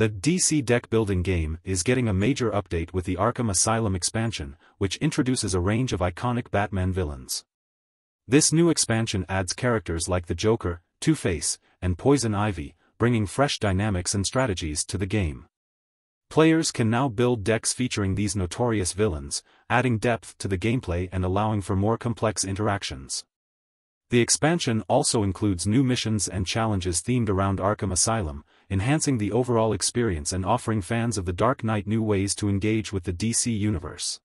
The DC deck building game is getting a major update with the Arkham Asylum expansion, which introduces a range of iconic Batman villains. This new expansion adds characters like the Joker, Two-Face, and Poison Ivy, bringing fresh dynamics and strategies to the game. Players can now build decks featuring these notorious villains, adding depth to the gameplay and allowing for more complex interactions. The expansion also includes new missions and challenges themed around Arkham Asylum, enhancing the overall experience and offering fans of The Dark Knight new ways to engage with the DC universe.